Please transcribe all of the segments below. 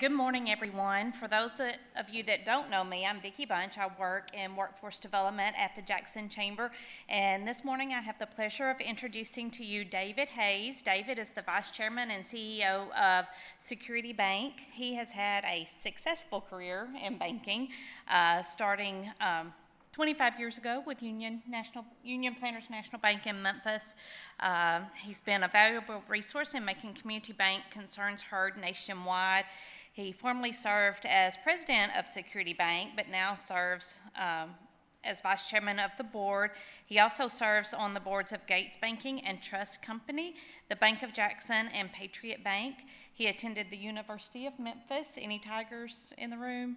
Good morning, everyone. For those of you that don't know me, I'm Vicki Bunch. I work in workforce development at the Jackson Chamber. And this morning, I have the pleasure of introducing to you David Hayes. David is the Vice Chairman and CEO of Security Bank. He has had a successful career in banking, uh, starting um, 25 years ago with Union National Union Planters National Bank in Memphis. Uh, he's been a valuable resource in making community bank concerns heard nationwide. He formerly served as president of Security Bank, but now serves um, as vice chairman of the board. He also serves on the boards of Gates Banking and Trust Company, the Bank of Jackson, and Patriot Bank. He attended the University of Memphis. Any Tigers in the room?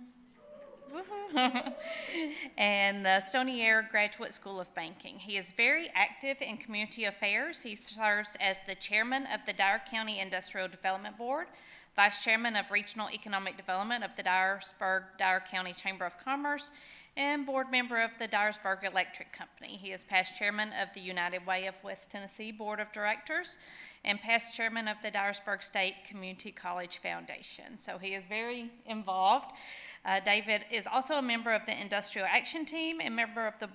and the Stonier Graduate School of Banking. He is very active in community affairs. He serves as the chairman of the Dyer County Industrial Development Board, Vice Chairman of Regional Economic Development of the Dyersburg Dyer County Chamber of Commerce, and board member of the Dyersburg Electric Company. He is past chairman of the United Way of West Tennessee Board of Directors and past chairman of the Dyersburg State Community College Foundation. So he is very involved. Uh, David is also a member of the Industrial Action Team and member of the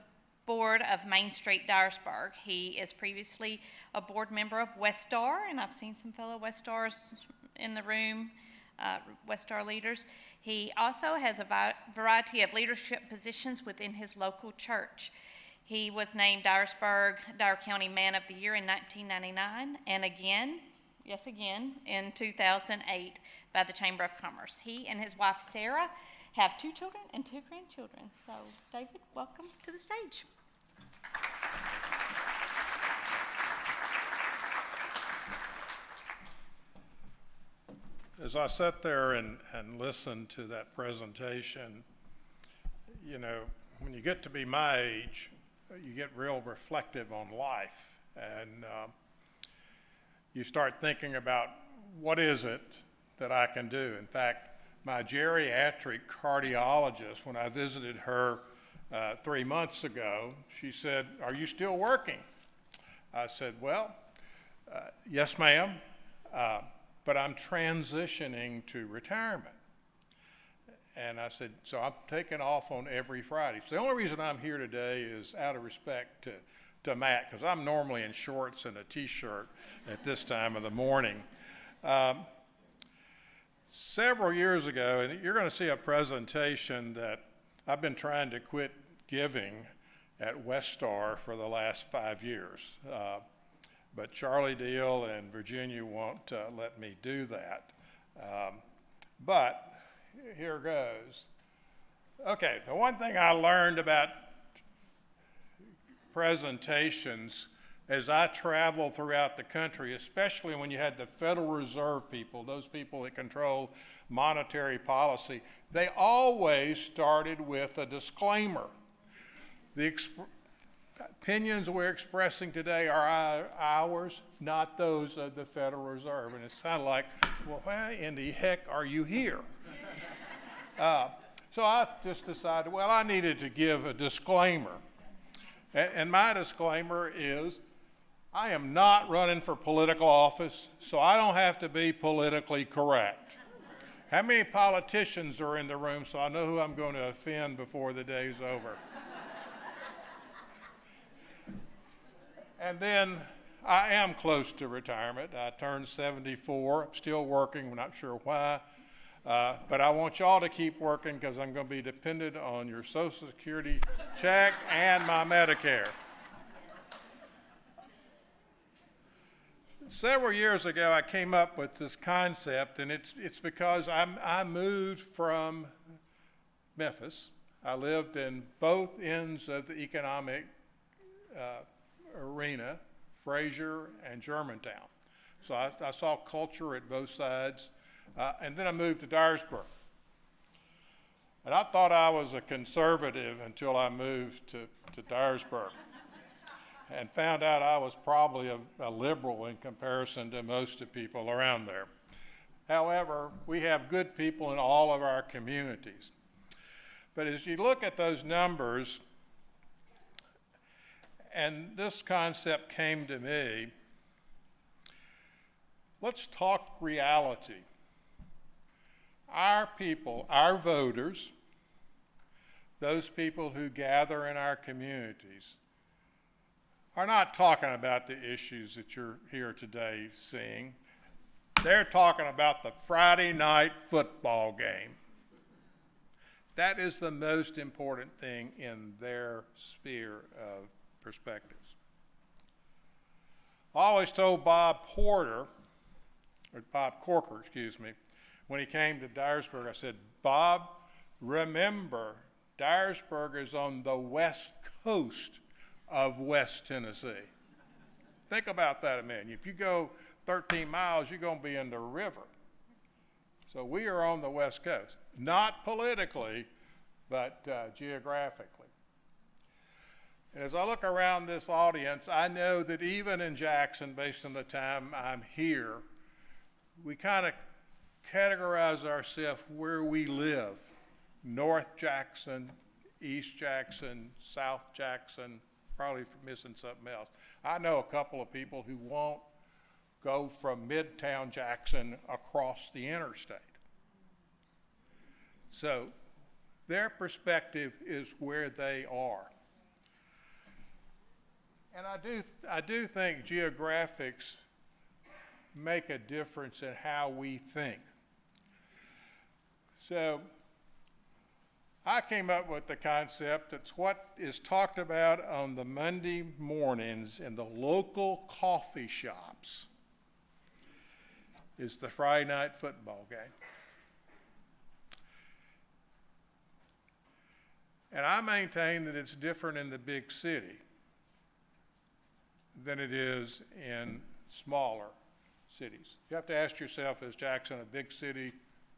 board of Main Street Dyersburg. He is previously a board member of WestStar, and I've seen some fellow WestStars in the room, uh, WestStar leaders. He also has a variety of leadership positions within his local church. He was named Dyersburg Dyer County Man of the Year in 1999 and again, yes, again, in 2008 by the Chamber of Commerce. He and his wife Sarah have two children and two grandchildren. So, David, welcome to the stage. As I sat there and, and listened to that presentation, you know, when you get to be my age, you get real reflective on life. And uh, you start thinking about what is it that I can do. In fact, my geriatric cardiologist, when I visited her uh, three months ago, she said, Are you still working? I said, Well, uh, yes, ma'am. But I'm transitioning to retirement. And I said, so I'm taking off on every Friday. So the only reason I'm here today is out of respect to, to Matt, because I'm normally in shorts and a t-shirt at this time of the morning. Um, several years ago, and you're going to see a presentation that I've been trying to quit giving at WestStar for the last five years. Uh, but Charlie Deal and Virginia won't uh, let me do that. Um, but here goes. Okay, the one thing I learned about presentations as I traveled throughout the country, especially when you had the Federal Reserve people, those people that control monetary policy, they always started with a disclaimer. The opinions we're expressing today are ours, not those of the Federal Reserve. And it's kind of like, well, why in the heck are you here? Uh, so I just decided, well, I needed to give a disclaimer. And, and my disclaimer is I am not running for political office, so I don't have to be politically correct. How many politicians are in the room so I know who I'm going to offend before the day's over? And then I am close to retirement. I turned 74, I'm still working, we're not sure why. Uh, but I want y'all to keep working because I'm going to be dependent on your Social Security check and my Medicare. Several years ago, I came up with this concept, and it's, it's because I'm, I moved from Memphis. I lived in both ends of the economic uh, arena, Frayser and Germantown. So I, I saw culture at both sides. Uh, and then I moved to Dyersburg. And I thought I was a conservative until I moved to, to Dyersburg and found out I was probably a, a liberal in comparison to most of the people around there. However, we have good people in all of our communities. But as you look at those numbers, and this concept came to me. Let's talk reality. our people, our voters, those people who gather in our communities, are not talking about the issues that you're here today seeing. They're talking about the Friday night football game. That is the most important thing in their sphere of perspectives. I always told Bob Porter, or Bob Corker, excuse me, when he came to Dyersburg, I said, Bob, remember, Dyersburg is on the west coast of West Tennessee. Think about that a minute. If you go 13 miles, you're going to be in the river. So we are on the west coast, not politically, but uh, geographically. And as I look around this audience, I know that even in Jackson, based on the time I'm here, we kind of categorize ourselves where we live North Jackson, East Jackson, South Jackson, probably missing something else. I know a couple of people who won't go from Midtown Jackson across the interstate. So their perspective is where they are. And I do, I do think geographics make a difference in how we think. So I came up with the concept. It's what is talked about on the Monday mornings in the local coffee shops is the Friday night football game. And I maintain that it's different in the big city than it is in smaller cities. You have to ask yourself, is Jackson a big city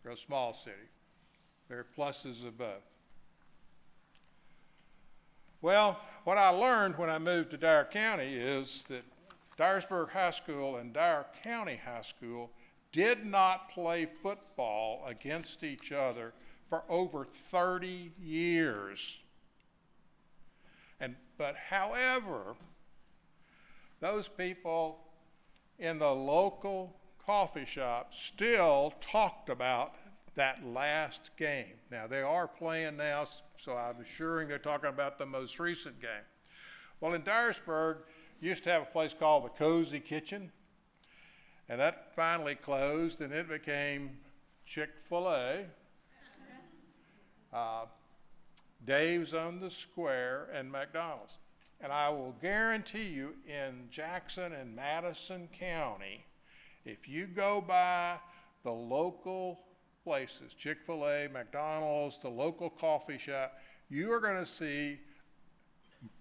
or a small city? There are pluses of both. Well, what I learned when I moved to Dyer County is that Dyersburg High School and Dyer County High School did not play football against each other for over 30 years. And, but however, those people in the local coffee shop still talked about that last game. Now, they are playing now, so I'm assuring they're talking about the most recent game. Well, in Dyersburg, used to have a place called the Cozy Kitchen, and that finally closed, and it became Chick fil A. Uh, Dave's on the Square, and McDonald's. And I will guarantee you in Jackson and Madison County, if you go by the local places, Chick fil A, McDonald's, the local coffee shop, you are going to see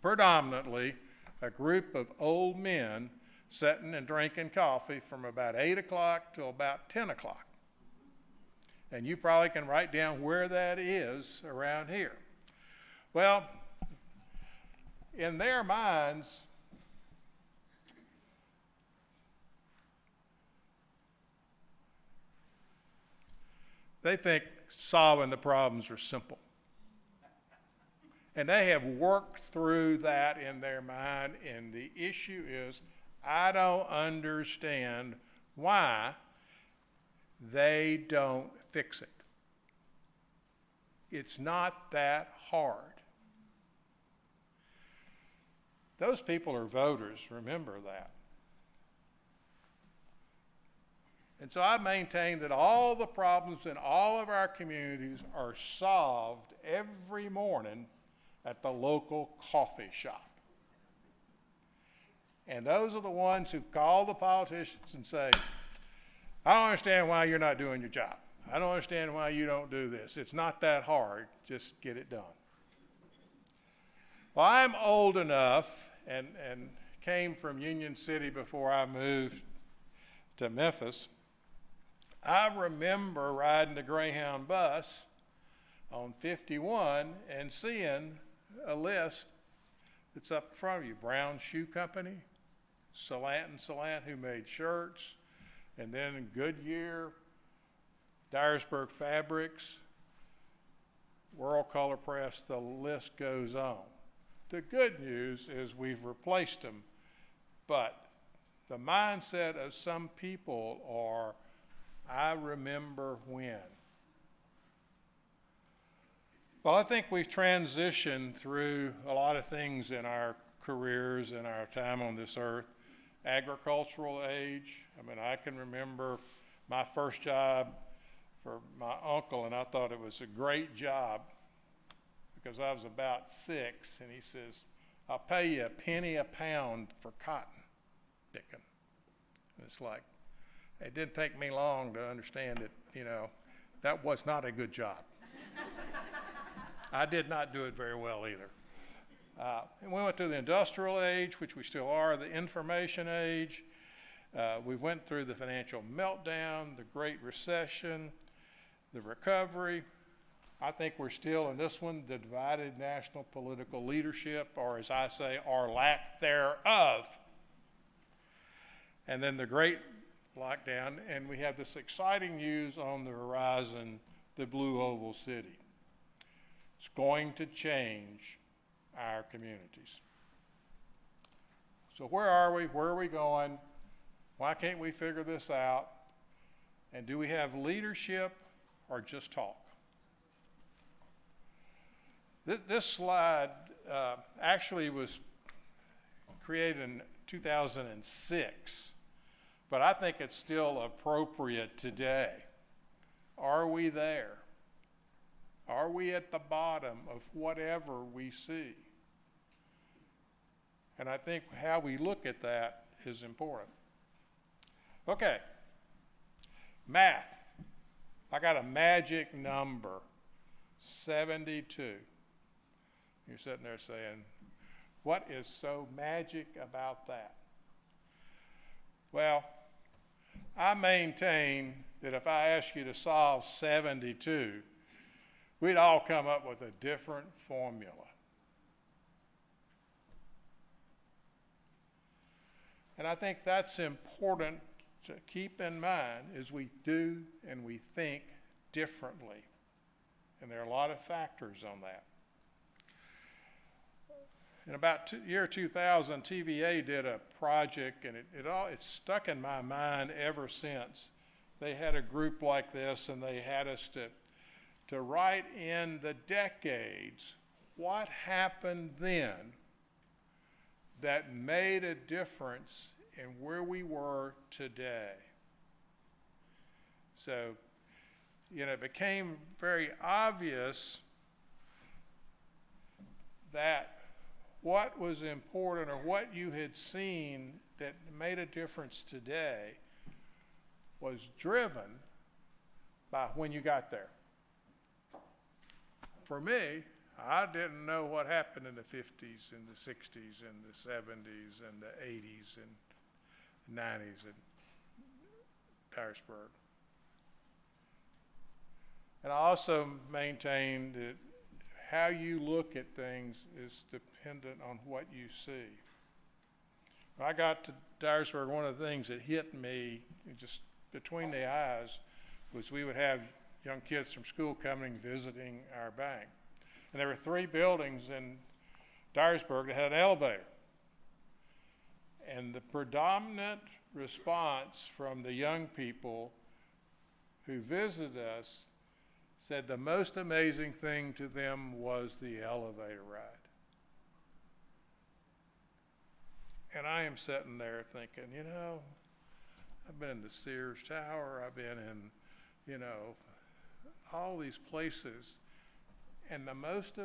predominantly a group of old men sitting and drinking coffee from about 8 o'clock till about 10 o'clock. And you probably can write down where that is around here. Well, in their minds, they think solving the problems are simple. And they have worked through that in their mind, and the issue is I don't understand why they don't fix it. It's not that hard. Those people are voters, remember that. And so I maintain that all the problems in all of our communities are solved every morning at the local coffee shop. And those are the ones who call the politicians and say, I don't understand why you're not doing your job. I don't understand why you don't do this. It's not that hard. Just get it done. Well, I'm old enough and, and came from Union City before I moved to Memphis. I remember riding the Greyhound bus on 51 and seeing a list that's up in front of you Brown Shoe Company, Salant and Salant, who made shirts, and then Goodyear, Dyersburg Fabrics, World Color Press, the list goes on. The good news is we've replaced them, but the mindset of some people are, I remember when. Well, I think we've transitioned through a lot of things in our careers and our time on this earth. Agricultural age, I mean, I can remember my first job for my uncle, and I thought it was a great job because I was about six, and he says, I'll pay you a penny a pound for cotton picking. And it's like, it didn't take me long to understand that, you know, that was not a good job. I did not do it very well either. Uh, and we went through the industrial age, which we still are, the information age. Uh, we went through the financial meltdown, the Great Recession, the recovery. I think we're still in this one, the divided national political leadership, or as I say, our lack thereof. And then the Great Lockdown, and we have this exciting news on the horizon the Blue Oval City. It's going to change our communities. So, where are we? Where are we going? Why can't we figure this out? And do we have leadership or just talk? This, slide uh, actually was created in 2006, but I think it's still appropriate today. Are we there? Are we at the bottom of whatever we see? And I think how we look at that is important. Okay, math. I got a magic number 72. You're sitting there saying, What is so magic about that? Well, I maintain that if I ask you to solve 72, we'd all come up with a different formula. And I think that's important to keep in mind as we do and we think differently. And there are a lot of factors on that. In about year 2000, TVA did a project, and it, it all it's stuck in my mind ever since. They had a group like this, and they had us to to write in the decades what happened then that made a difference in where we were today. So, you know, it became very obvious that what was important or what you had seen that made a difference today was driven by when you got there for me, I didn't know what happened in the 50s and the 60s and the 70s and the 80s and 90s at Dyersburg. And I also maintained that how you look at things is dependent on what you see. When I got to Dyersburg, one of the things that hit me just between the eyes was we would have young kids from school coming visiting our bank. And there were three buildings in Dyersburg that had an elevator. And the predominant response from the young people who visited us said the most amazing thing to them was the elevator ride. And I am sitting there thinking, you know, I've been in the Sears Tower, I've been in, you know, all these places. And the most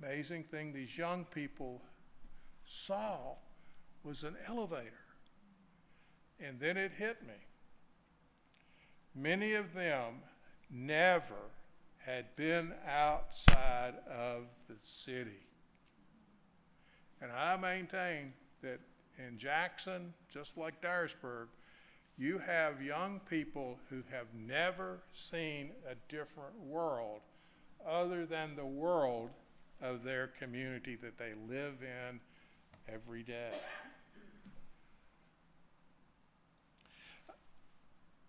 amazing thing these young people saw was an elevator. And then it hit me. Many of them never had been outside of the city. And I maintain that in Jackson, just like Dyersburg, you have young people who have never seen a different world other than the world of their community that they live in every day.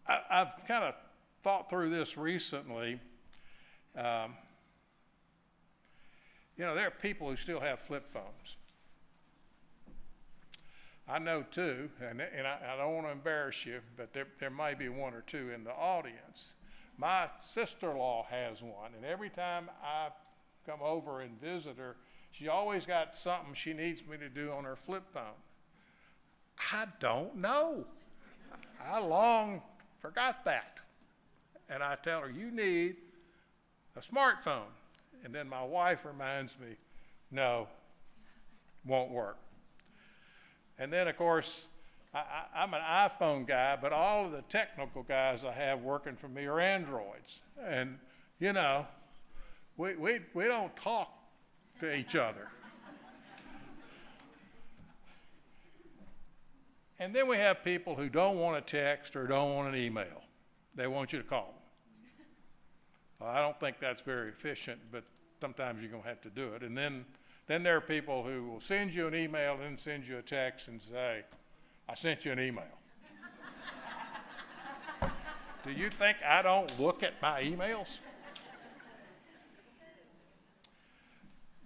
I, have kind of thought through this recently. Um, you know, there are people who still have flip phones. I know two, and, and I, I don't want to embarrass you, but there, there might be one or two in the audience. My sister in law has one, and every time I come over and visit her, she always got something she needs me to do on her flip phone. I don't know. I long forgot that. And I tell her, you need a smartphone. And then my wife reminds me, no, won't work. And then, of course, I, I'm an iPhone guy, but all of the technical guys I have working for me are Androids. And, you know, we, we, we don't talk to each other. And then we have people who don't want a text or don't want an email. They want you to call don't think that's very efficient, but sometimes you're going to have to do it. And then, then there are people who will send you an email and then send you a text and say, I sent you an email. do you think I don't look at my emails?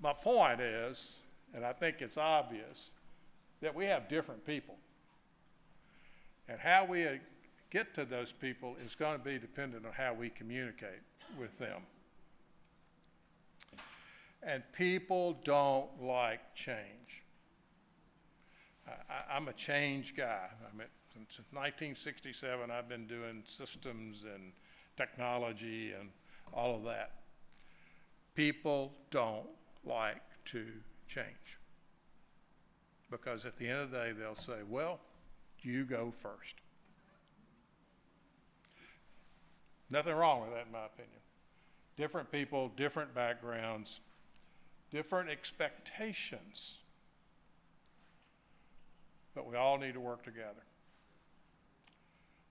My point is, and I think it's obvious, that we have different people. And how we get to those people is going to be dependent on how we communicate with them. And people don't like change. I, am a change guy. I mean, since 1967, I've been doing systems and technology and all of that. People don't like to change. Because at the end of the day, they'll say, well, you go first. Nothing wrong with that, in my opinion. Different people, different backgrounds, different expectations. But we all need to work together.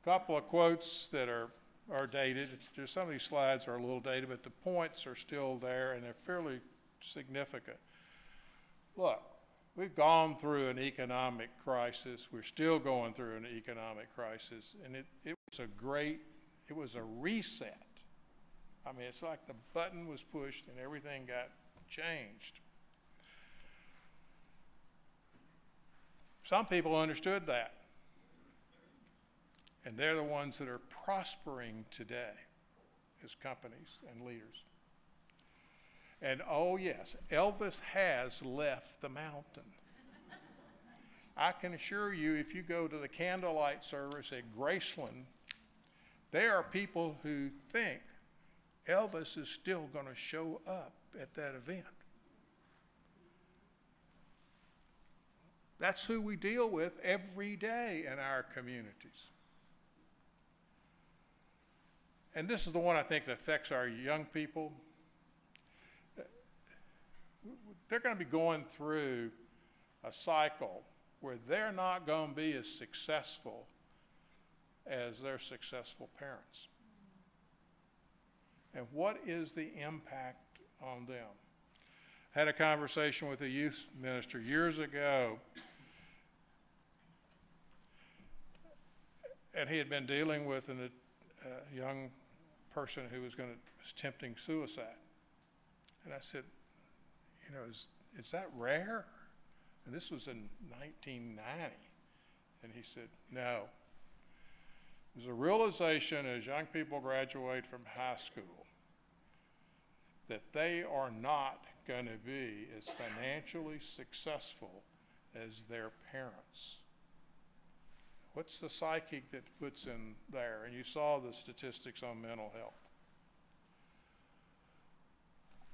A couple of quotes that are, are dated. Some of these slides are a little dated, but the points are still there and they're fairly significant. Look, we've gone through an economic crisis. We're still going through an economic crisis, and it, it was a great, it was a reset. I mean, it's like the button was pushed and everything got changed. Some people understood that. And they're the ones that are prospering today as companies and leaders. And oh, yes, Elvis has left the mountain. I can assure you, if you go to the candlelight service at Graceland, there are people who think Elvis is still going to show up at that event. That's who we deal with every day in our communities. And this is the one I think that affects our young people they're going to be going through a cycle where they're not going to be as successful as their successful parents. And what is the impact on them? I had a conversation with a youth minister years ago, and he had been dealing with a uh, young person who was going to was attempting suicide. And I said, you know, is, is that rare? And this was in 1990. And he said, no. There's a realization as young people graduate from high school that they are not going to be as financially successful as their parents. What's the psychic that puts in there? And you saw the statistics on mental health.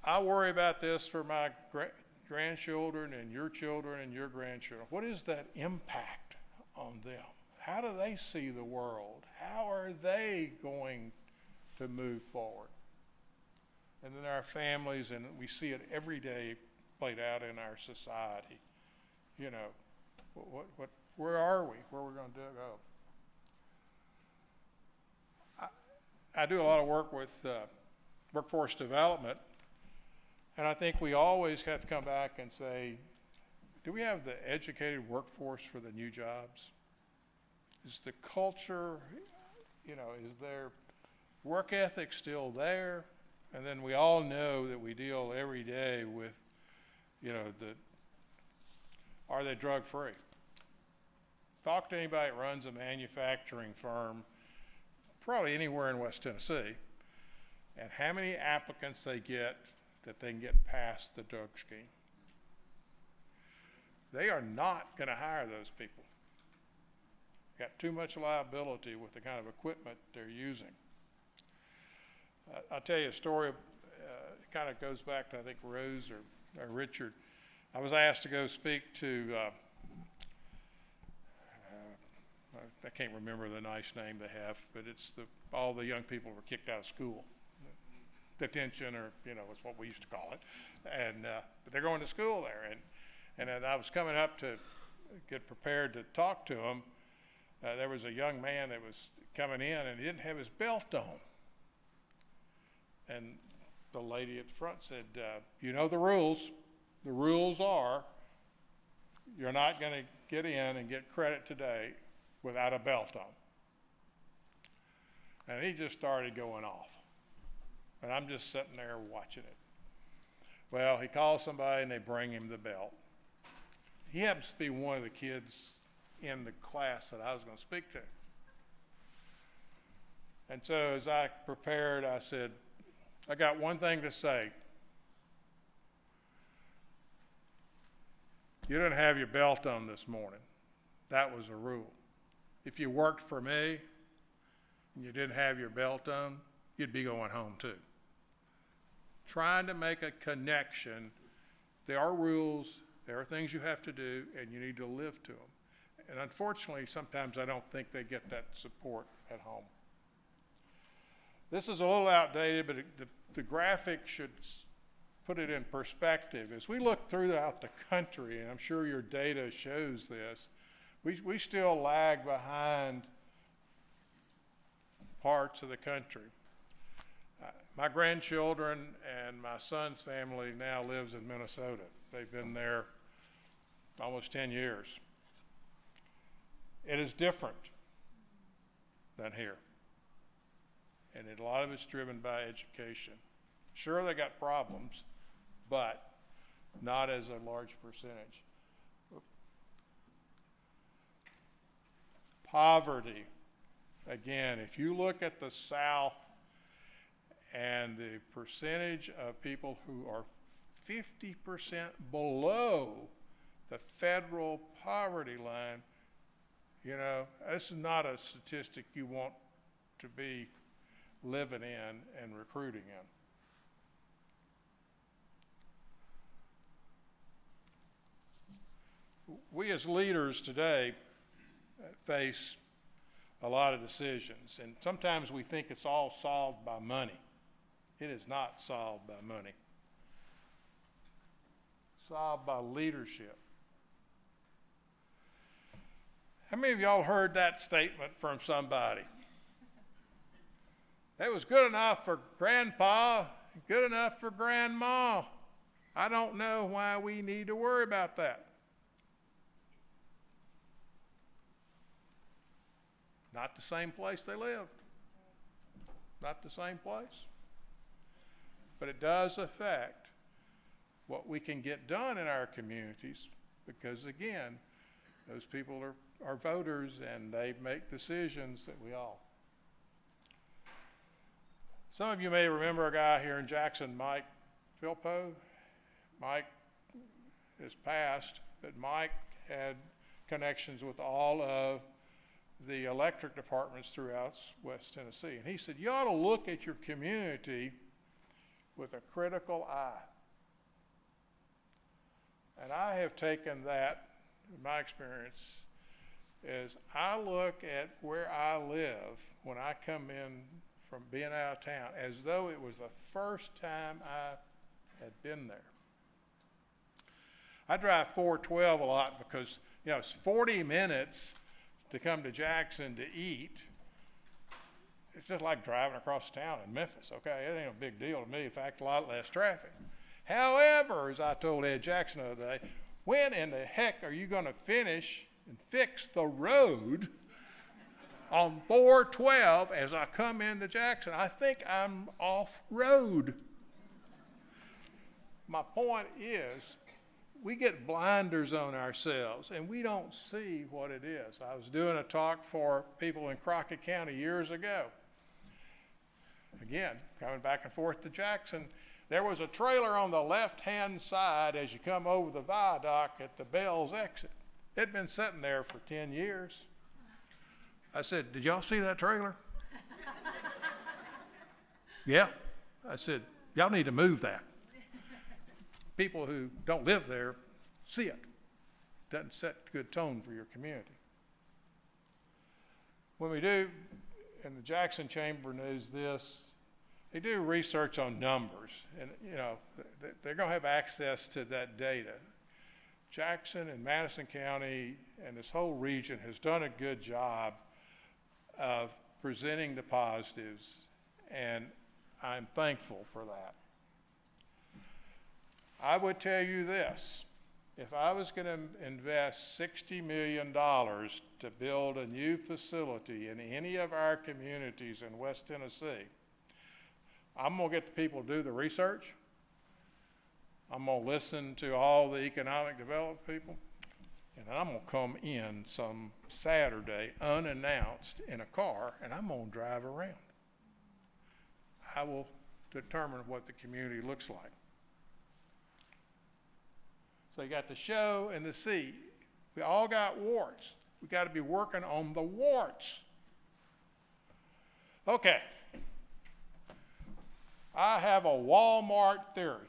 I worry about this for my gra- grandchildren and your children and your grandchildren. What is that impact on them? How do they see the world? How are they going to move forward? And then our families, and we see it every day played out in our society. You know, what, what, what where are we? Where are we going to go? I, I do a lot of work with uh, workforce development and I think we always have to come back and say, do we have the educated workforce for the new jobs? Is the culture, you know, is their work ethic still there? And then we all know that we deal every day with, you know, the, are they drug free? Talk to anybody that runs a manufacturing firm, probably anywhere in West Tennessee, and how many applicants they get that they can get past the drug scheme. They are not going to hire those people. Got too much liability with the kind of equipment they're using. Uh, I'll tell you a story, uh, it kind of goes back to, I think, Rose or, or Richard. I was asked to go speak to, uh, uh, I can't remember the nice name they have, but it's the, all the young people were kicked out of school. Detention, or, you know, it's what we used to call it. And, uh, but they're going to school there. And, and I was coming up to get prepared to talk to them. Uh, there was a young man that was coming in and he didn't have his belt on. And the lady at the front said, uh, You know the rules. The rules are you're not going to get in and get credit today without a belt on. And he just started going off. And I'm just sitting there watching it. Well, he calls somebody and they bring him the belt. He happens to be one of the kids in the class that I was going to speak to. And so as I prepared, I said, I got one thing to say. You didn't have your belt on this morning. That was a rule. If you worked for me and you didn't have your belt on, you'd be going home too. Trying to make a connection. There are rules, there are things you have to do, and you need to live to them. And unfortunately, sometimes I don't think they get that support at home. This is a little outdated, but the, the graphic should put it in perspective. As we look throughout the country, and I'm sure your data shows this, we, we still lag behind parts of the country. Uh, my grandchildren and my son's family now lives in Minnesota. They've been there almost 10 years. It is different than here. And a lot of it's driven by education. Sure, they got problems, but not as a large percentage. Poverty. Again, if you look at the South and the percentage of people who are 50% below the federal poverty line, you know, this is not a statistic you want to be living in and recruiting in. We as leaders today face a lot of decisions, and sometimes we think it's all solved by money. It is not solved by money. Solved by leadership. How many of y'all heard that statement from somebody? That was good enough for grandpa, good enough for grandma. I don't know why we need to worry about that. Not the same place they lived. Not the same place. But it does affect what we can get done in our communities because, again, those people are, are voters and they make decisions that we all. Some of you may remember a guy here in Jackson, Mike Philpo. Mike is passed, but Mike had connections with all of the electric departments throughout West Tennessee. And he said, You ought to look at your community with a critical eye. And I have taken that, in my experience, as I look at where I live when I come in from being out of town as though it was the first time I had been there. I drive 412 a lot because, you know, it's 40 minutes to come to Jackson to eat, it's just like driving across town in Memphis, okay? It ain't a big deal to me. In fact, a lot less traffic. However, as I told Ed Jackson the other day, when in the heck are you going to finish and fix the road on 412 as I come into Jackson? I think I'm off road. My point is, we get blinders on ourselves and we don't see what it is. I was doing a talk for people in Crockett County years ago. Again, coming back and forth to Jackson, There was a trailer on the left-hand side as you come over the viaduct at the Bell's exit. It'd been sitting there for 10 years. I said, Did y'all see that trailer? yeah. I said, Y'all need to move that. People who don't live there see it. Doesn't set good tone for your community. When we do, and the Jackson Chamber knows this, they do research on numbers, and you know they're going to have access to that data. Jackson and Madison County and this whole region has done a good job of presenting the positives, and I'm thankful for that. I would tell you this if I was going to invest $60 million to build a new facility in any of our communities in West Tennessee, I'm going to get the people to do the research. I'm going to listen to all the economic development people. And I'm going to come in some Saturday unannounced in a car and I'm going to drive around. I will determine what the community looks like. So you got the show and the see. We all got warts. We got to be working on the warts. Okay. I have a Walmart theory.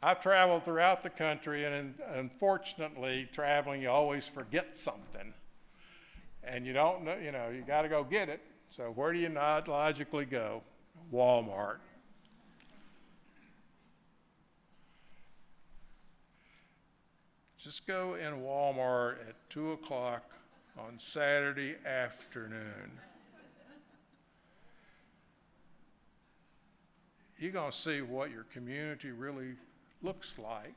I've traveled throughout the country, and unfortunately, traveling, you always forget something. And you don't know, you know, you got to go get it. So, where do you not logically go? Walmart. Just go in Walmart at 2 o'clock on Saturday afternoon. You're going to see what your community really looks like,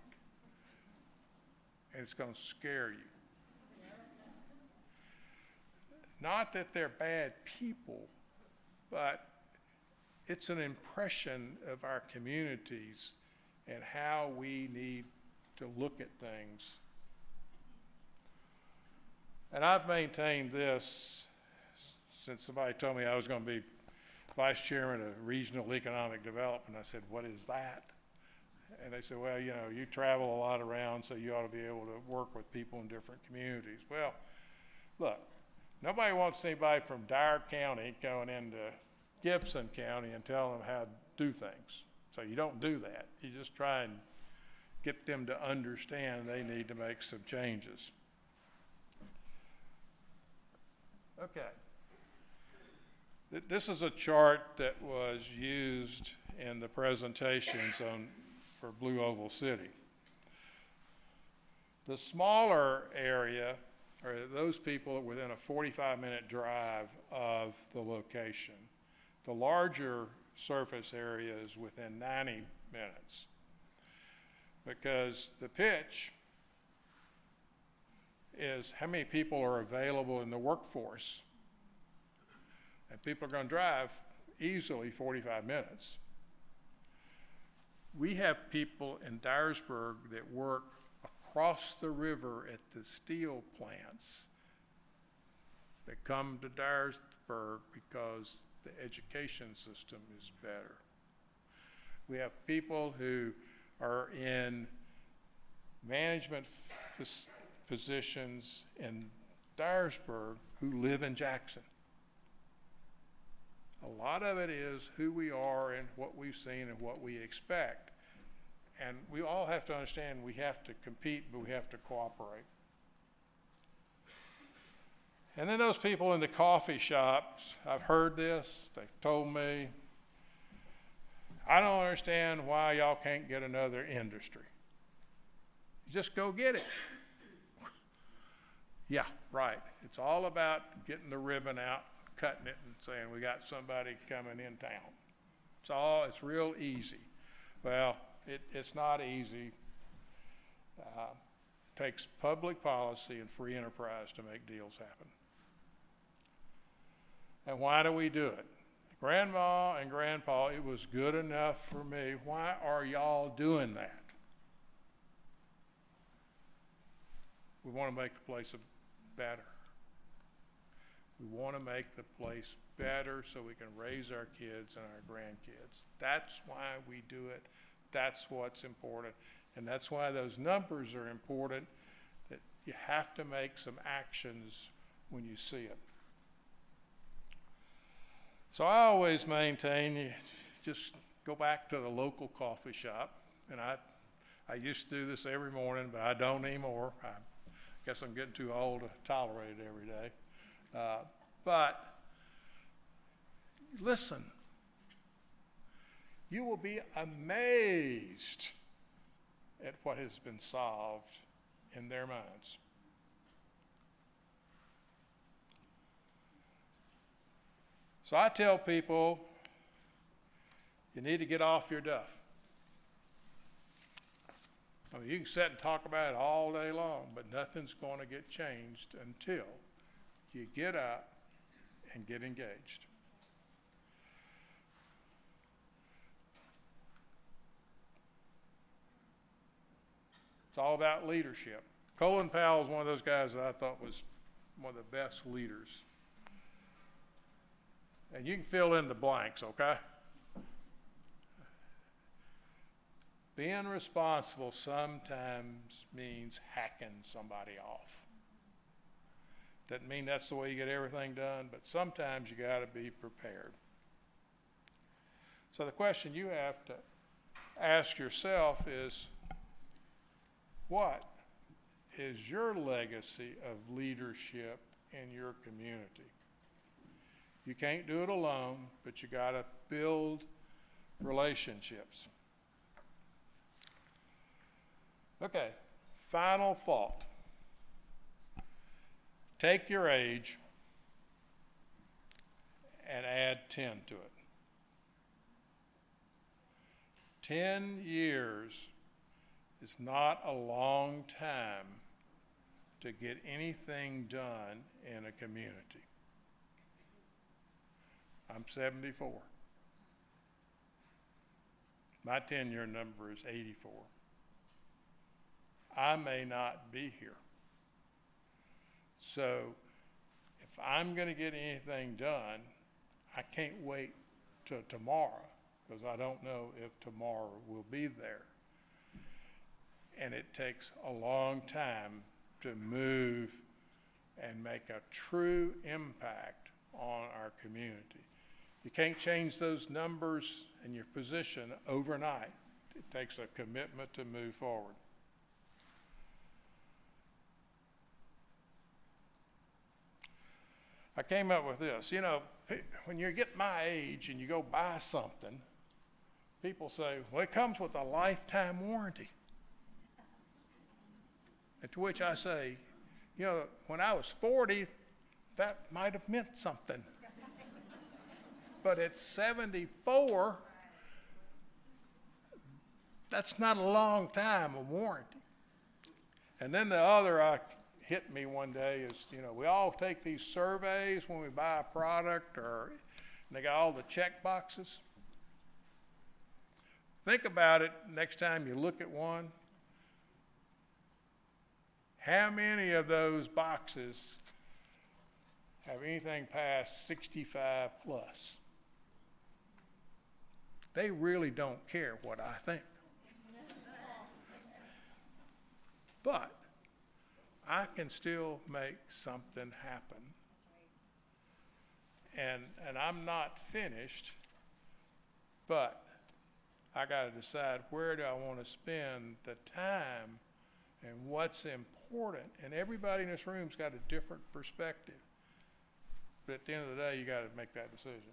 and it's going to scare you. Not that they're bad people, but it's an impression of our communities and how we need to look at things. And I've maintained this since somebody told me I was going to be vice chairman of regional economic development. I said, What is that? And they said, Well, you know, you travel a lot around, so you ought to be able to work with people in different communities. Well, look, nobody wants anybody from Dyer County going into Gibson County and telling them how to do things. So you don't do that. You just try and get them to understand they need to make some changes. Okay. This is a chart that was used in the presentations on, for Blue Oval City. The smaller area are those people within a 45 minute drive of the location. The larger surface area is within 90 minutes because the pitch is how many people are available in the workforce. And people are going to drive easily 45 minutes. We have people in Dyersburg that work across the river at the steel plants that come to Dyersburg because the education system is better. We have people who are in management positions in Dyersburg who live in Jackson. A lot of it is who we are and what we've seen and what we expect. And we all have to understand we have to compete, but we have to cooperate. And then those people in the coffee shops, I've heard this, they've told me, I don't understand why y'all can't get another industry. Just go get it. yeah, right. It's all about getting the ribbon out, cutting it, and saying we got somebody coming in town. It's all, it's real easy. Well, it, it's not easy. Uh, takes public policy and free enterprise to make deals happen. And why do we do it? Grandma and Grandpa, it was good enough for me. Why are y'all doing that? We want to make the place better. We want to make the place better so we can raise our kids and our grandkids. That's why we do it. That's what's important. And that's why those numbers are important, that you have to make some actions when you see it. So I always maintain you just go back to the local coffee shop. And I, I used to do this every morning, but I don't anymore. I guess I'm getting too old to tolerate it every day. Uh, but listen, you will be amazed at what has been solved in their minds. So I tell people you need to get off your duff. I mean, you can sit and talk about it all day long, but nothing's going to get changed until you get up and get engaged. It's all about leadership. Colin Powell is one of those guys that I thought was one of the best leaders. And you can fill in the blanks, okay? Being responsible sometimes means hacking somebody off. Doesn't mean that's the way you get everything done, but sometimes you got to be prepared. So the question you have to ask yourself is what is your legacy of leadership in your community? You can't do it alone, but you got to build relationships. Okay, final thought. Take your age and add 10 to it. 10 years is not a long time to get anything done in a community. I'm 74. My 10 year number is 84. I may not be here. So if I'm going to get anything done, I can't wait to tomorrow because I don't know if tomorrow will be there. And it takes a long time to move and make a true impact on our community. You can't change those numbers and your position overnight. It takes a commitment to move forward. I came up with this. You know, when you get my age and you go buy something, people say, well, it comes with a lifetime warranty. To which I say, you know, when I was 40, that might have meant something. but at 74, that's not a long time of warranty. And then the other I hit me one day is, you know, we all take these surveys when we buy a product or they got all the check boxes. Think about it next time you look at one. How many of those boxes have anything past 65 plus? They really don't care what I think. But I can still make something happen. And, and I'm not finished, but I got to decide where do I want to spend the time and what's important. And everybody in this room's got a different perspective. But at the end of the day, you got to make that decision.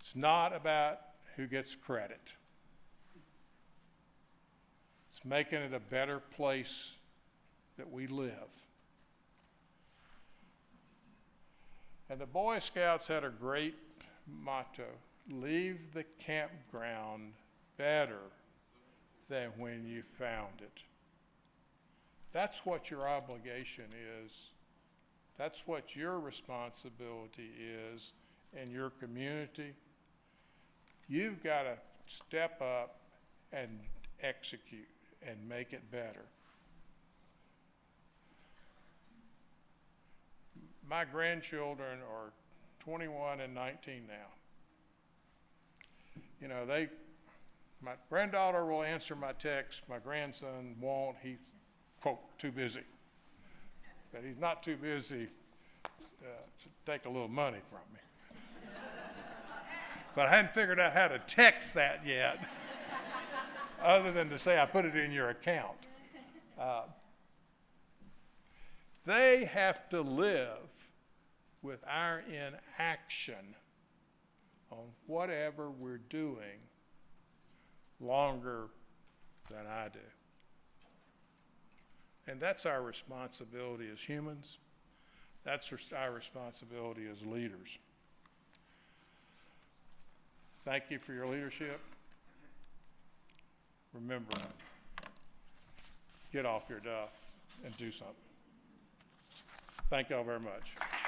It's not about who gets credit. It's making it a better place that we live. And the Boy Scouts had a great motto leave the campground better than when you found it. That's what your obligation is. That's what your responsibility is in your community. You've got to step up and execute and make it better. My grandchildren are 21 and 19 now. You know, they, my granddaughter will answer my text. My grandson won't. He's, quote, too busy. But he's not too busy uh, to take a little money from me. but I hadn't figured out how to text that yet. other than to say I put it in your account. Uh, they have to live with our inaction on whatever we're doing longer than I do. And that's our responsibility as humans. That's our responsibility as leaders. Thank you for your leadership. Remember, get off your duff and do something. Thank y'all very much.